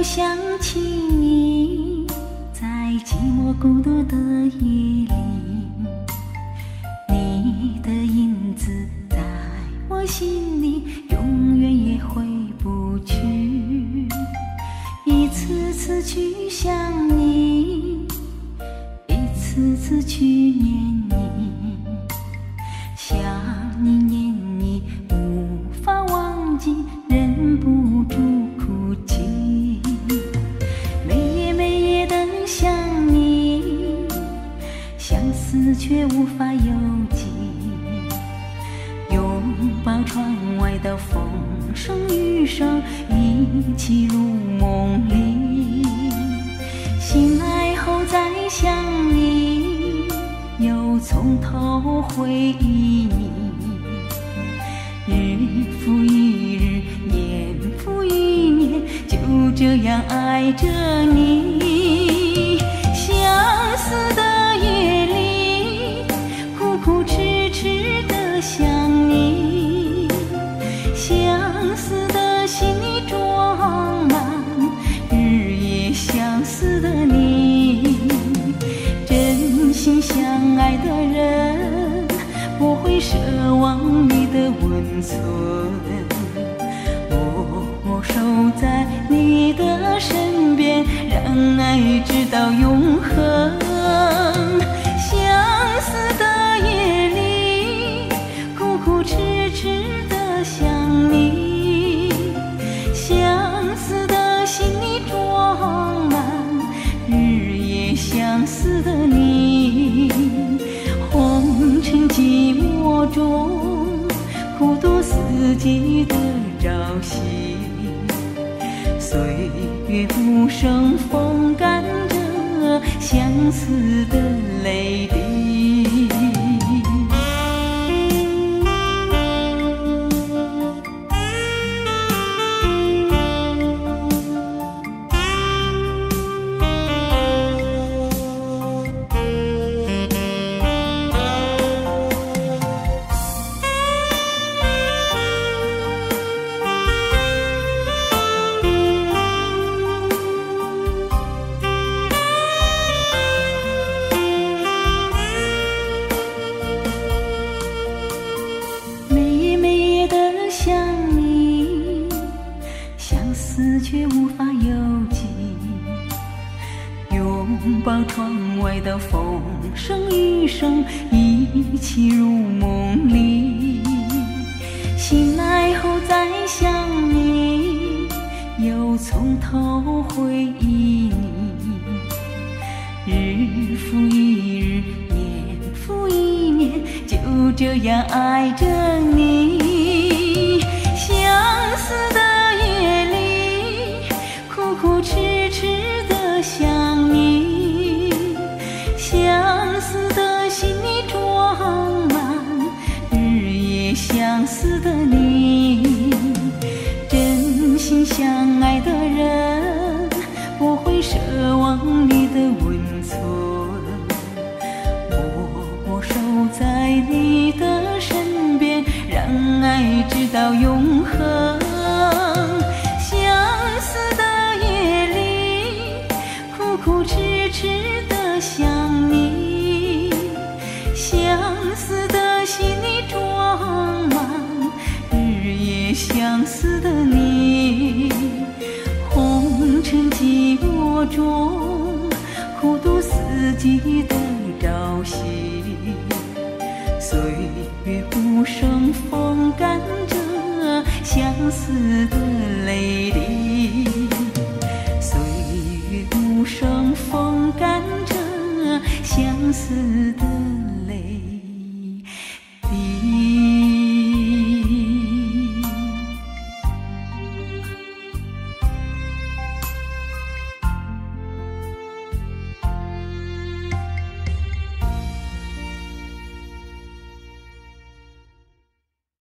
又想起你，在寂寞孤独的夜里，你的影子在我心里，永远也回不去。一次次去想你，一次次去念思却无法邮寄。拥抱窗外的风声雨声，一起入梦里。醒来后再想你，又从头回忆你。日复一日，年复一年，就这样爱着你。渴望你的温存。我守在你的身边，让爱直到永恒。中，苦读四季的朝夕。岁月无声，风干着相思的泪滴。思却无法邮寄。拥抱窗外的风声雨声，一起入梦里。醒来后再想你，又从头回忆你。日复一日，年复一年，就这样爱着你。奢望你的温存。我守在你的身边，让爱直到永恒。相思的夜里，苦苦痴痴的想你，相思的心里装满日夜相思的你。中苦读四季的朝夕岁月无声风干着相思的泪？滴岁月无声风干着相思的